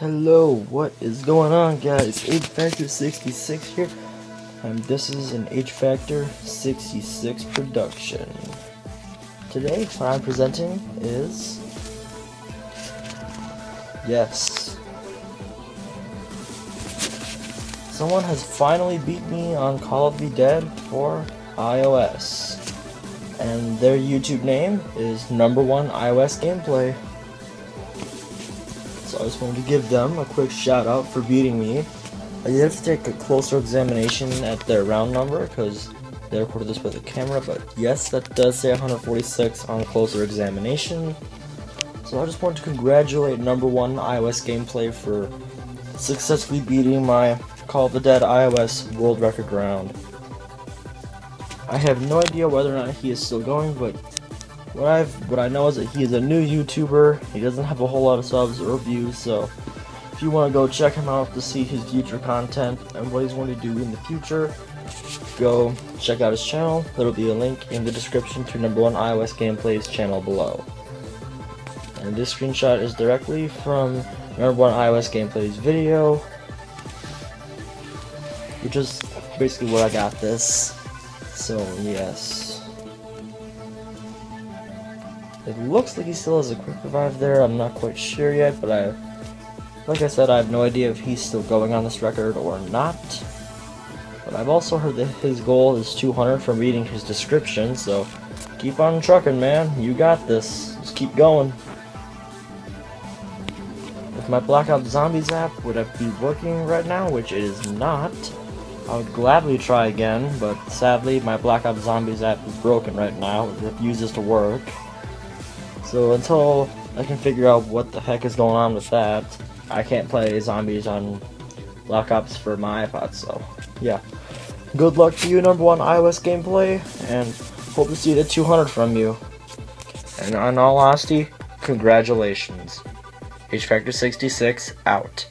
Hello, what is going on guys? H Factor 66 here, and this is an H Factor 66 production. Today, what I'm presenting is... Yes. Someone has finally beat me on Call of the Dead for iOS. And their YouTube name is number one iOS gameplay. So I just wanted to give them a quick shout out for beating me. I did have to take a closer examination at their round number because they recorded this with a camera, but yes, that does say 146 on closer examination. So I just wanted to congratulate number one iOS gameplay for successfully beating my Call of the Dead iOS world record round. I have no idea whether or not he is still going, but what I've what I know is that he is a new YouTuber. He doesn't have a whole lot of subs or views, so if you want to go check him out to see his future content and what he's going to do in the future, go check out his channel. There'll be a link in the description to number one iOS gameplays channel below. And this screenshot is directly from number one iOS gameplays video, which is basically where I got this. So yes. It looks like he still has a quick revive there. I'm not quite sure yet, but I, like I said, I have no idea if he's still going on this record or not. But I've also heard that his goal is 200 from reading his description, so keep on trucking, man. You got this. Just keep going. If my Black Ops Zombies app would have be working right now, which it is not, I would gladly try again, but sadly my Black Ops Zombies app is broken right now. It refuses to work. So until I can figure out what the heck is going on with that, I can't play zombies on Black Ops for my iPod, so yeah. Good luck to you, number one iOS gameplay, and hope to see the 200 from you. And in all honesty, congratulations. H Factor 66 out.